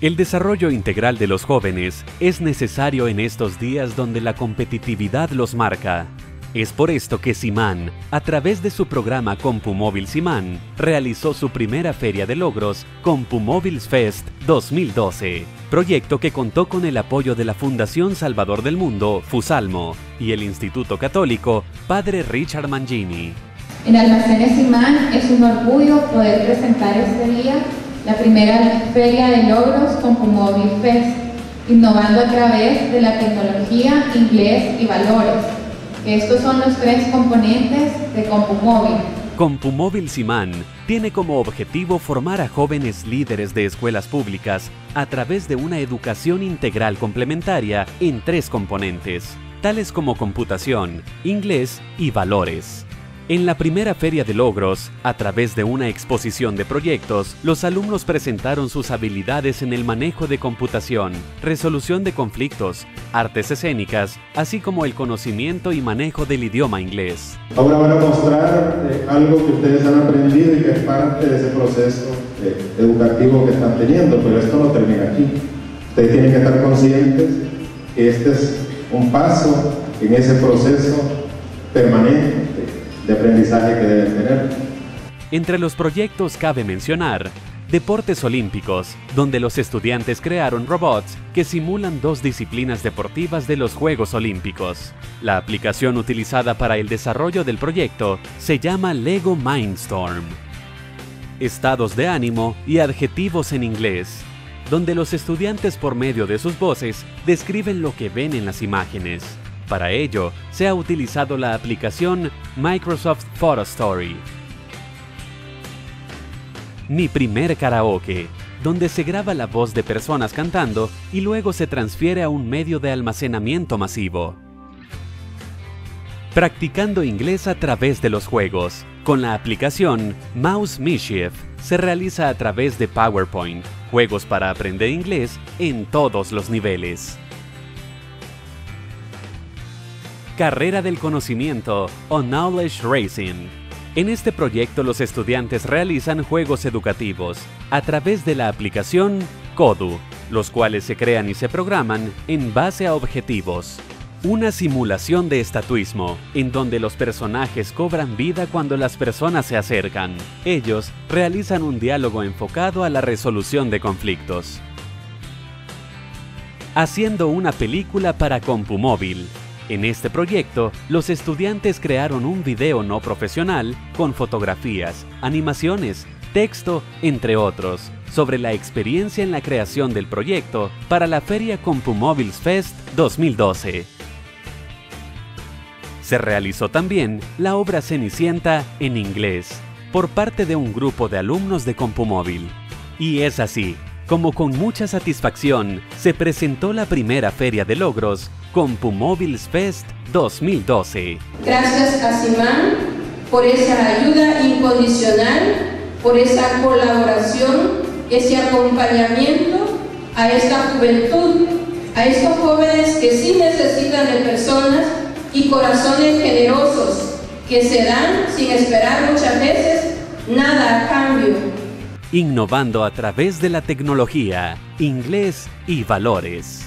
El desarrollo integral de los jóvenes es necesario en estos días donde la competitividad los marca. Es por esto que Simán, a través de su programa CompuMóvil Simán, realizó su primera feria de logros, CompuMóviles Fest 2012, proyecto que contó con el apoyo de la Fundación Salvador del Mundo, Fusalmo, y el Instituto Católico Padre Richard Mangini. En Almacenes Simán es un orgullo poder presentar este día la primera feria de logros CompuMóvil Fest, innovando a través de la tecnología, inglés y valores. Estos son los tres componentes de CompuMóvil. CompuMóvil Simán tiene como objetivo formar a jóvenes líderes de escuelas públicas a través de una educación integral complementaria en tres componentes, tales como computación, inglés y valores. En la primera feria de logros, a través de una exposición de proyectos, los alumnos presentaron sus habilidades en el manejo de computación, resolución de conflictos, artes escénicas, así como el conocimiento y manejo del idioma inglés. Ahora van a mostrar eh, algo que ustedes han aprendido y que es parte de ese proceso eh, educativo que están teniendo, pero esto no termina aquí. Ustedes tienen que estar conscientes que este es un paso en ese proceso permanente Entre los proyectos cabe mencionar Deportes Olímpicos, donde los estudiantes crearon robots que simulan dos disciplinas deportivas de los Juegos Olímpicos. La aplicación utilizada para el desarrollo del proyecto se llama Lego Mindstorm. Estados de ánimo y adjetivos en inglés, donde los estudiantes por medio de sus voces describen lo que ven en las imágenes. Para ello, se ha utilizado la aplicación Microsoft Photo Story. Mi primer karaoke, donde se graba la voz de personas cantando y luego se transfiere a un medio de almacenamiento masivo. Practicando inglés a través de los juegos. Con la aplicación Mouse Mischief se realiza a través de PowerPoint, juegos para aprender inglés en todos los niveles. Carrera del Conocimiento o Knowledge Racing. En este proyecto los estudiantes realizan juegos educativos a través de la aplicación Kodu, los cuales se crean y se programan en base a objetivos. Una simulación de estatuismo, en donde los personajes cobran vida cuando las personas se acercan. Ellos realizan un diálogo enfocado a la resolución de conflictos. Haciendo una película para CompuMóvil, en este proyecto, los estudiantes crearon un video no profesional con fotografías, animaciones, texto, entre otros, sobre la experiencia en la creación del proyecto para la Feria CompuMobiles Fest 2012. Se realizó también la obra Cenicienta en inglés por parte de un grupo de alumnos de CompuMóvil. Y es así, como con mucha satisfacción se presentó la primera feria de logros CompuMóviles Fest 2012. Gracias a Simán por esa ayuda incondicional, por esa colaboración, ese acompañamiento a esta juventud, a estos jóvenes que sí necesitan de personas y corazones generosos que se dan sin esperar muchas veces nada a cambio. Innovando a través de la tecnología, inglés y valores.